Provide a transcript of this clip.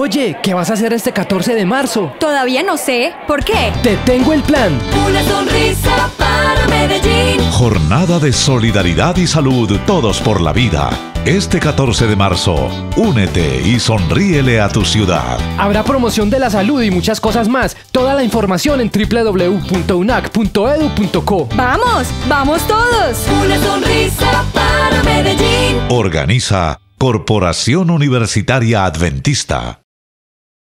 Oye, ¿qué vas a hacer este 14 de marzo? Todavía no sé. ¿Por qué? Te tengo el plan. Una sonrisa para Medellín. Jornada de solidaridad y salud, todos por la vida. Este 14 de marzo, únete y sonríele a tu ciudad. Habrá promoción de la salud y muchas cosas más. Toda la información en www.unac.edu.co. ¡Vamos! ¡Vamos todos! Una sonrisa para Medellín. Organiza Corporación Universitaria Adventista.